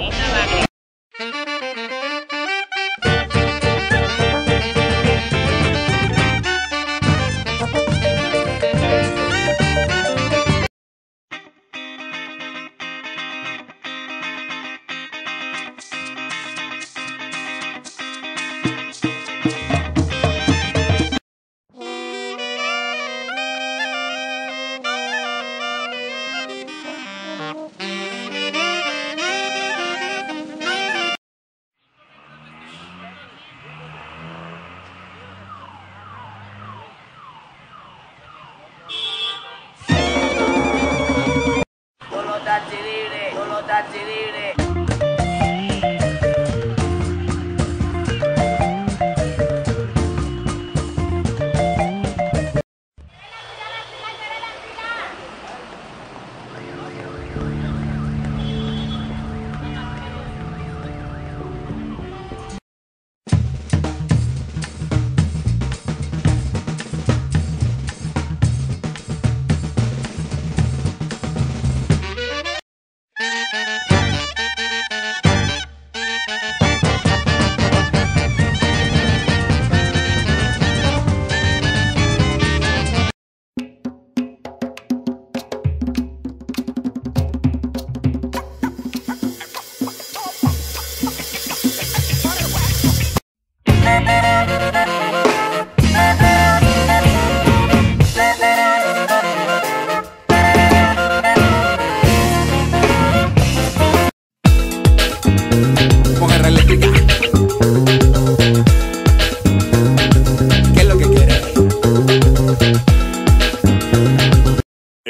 您的。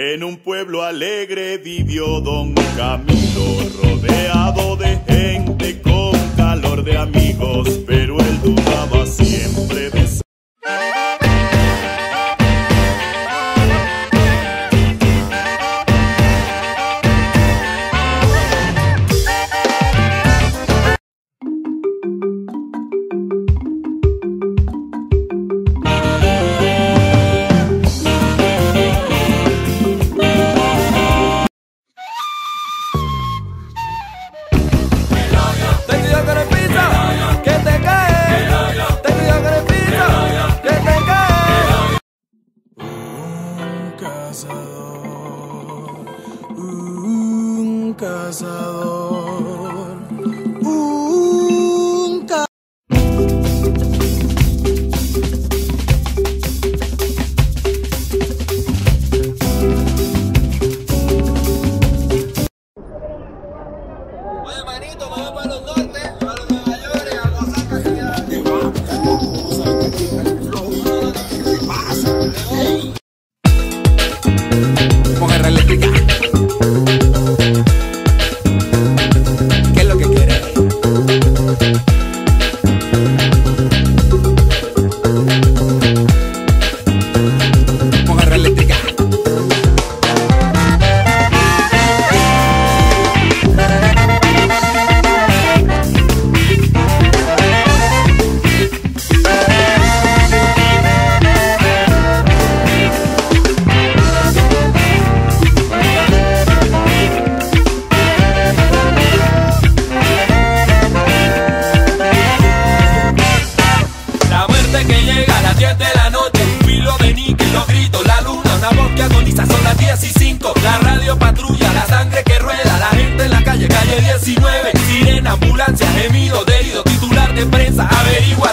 En un pueblo alegre vivió don Camilo, rodeado de gente con calor de amigos, pero él dudaba siempre de about a lot. ambulancia, gemido, herido, titular de prensa, averigua